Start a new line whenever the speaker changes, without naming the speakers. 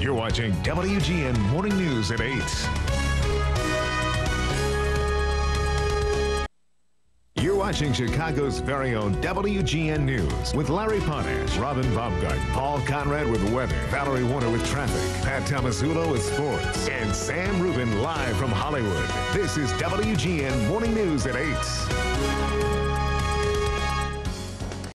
You're watching WGN Morning News at 8. You're watching Chicago's very own WGN News with Larry Potash, Robin Baumgart, Paul Konrad with weather, Valerie Warner with traffic, Pat Tomasulo with sports, and Sam Rubin live from Hollywood. This is WGN Morning News at 8.